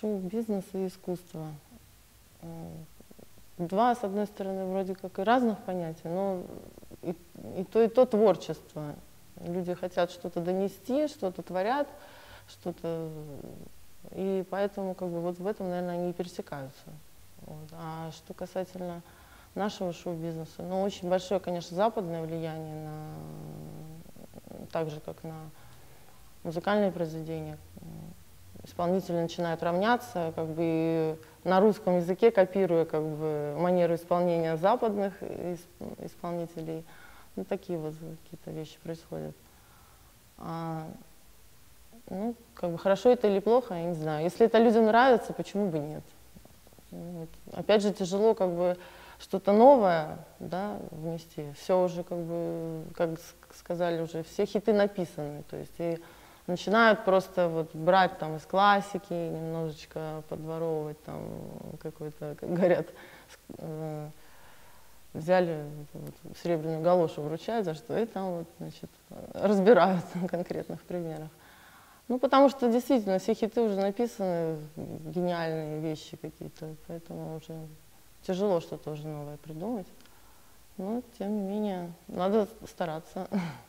шоу-бизнес и искусство. Два, с одной стороны, вроде как и разных понятий, но и, и то, и то творчество. Люди хотят что-то донести, что-то творят, что-то... И поэтому как бы вот в этом, наверное, они и пересекаются. Вот. А что касательно нашего шоу-бизнеса, ну, очень большое, конечно, западное влияние на... так же, как на музыкальные произведения. Исполнители начинают равняться, как бы на русском языке копируя как бы манеру исполнения западных исполнителей. Ну, такие вот какие-то вещи происходят. А, ну, как бы хорошо это или плохо, я не знаю. Если это людям нравится, почему бы нет? Вот. Опять же, тяжело как бы что-то новое да, внести. Все уже, как бы, как сказали уже, все хиты написаны. То есть и начинают просто вот брать там из классики, немножечко подворовывать там какой-то, как говорят, э, взяли вот, серебряную галошу вручают за что, и там вот, значит, разбирают на конкретных примерах. Ну, потому что действительно все хиты уже написаны, гениальные вещи какие-то, поэтому уже тяжело что-то уже новое придумать. Но, тем не менее, надо стараться.